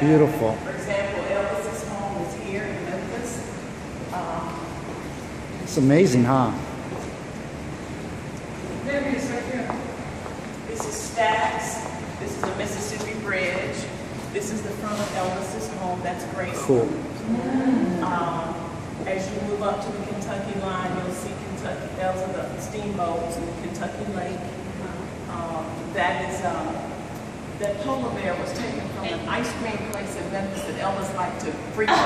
Beautiful. For example, Elvis's home is here in Memphis. Um, It's amazing, huh? There it is right here. This is Stax. This is the Mississippi Bridge. This is the front of Elvis's home. That's great. Cool. Um, as you move up to the Kentucky line, you'll see Kentucky, those are the steamboats in Kentucky Lake. Um, that is, um, that polar bear was taken from an ice cream place in Memphis that Elvis liked to frequent.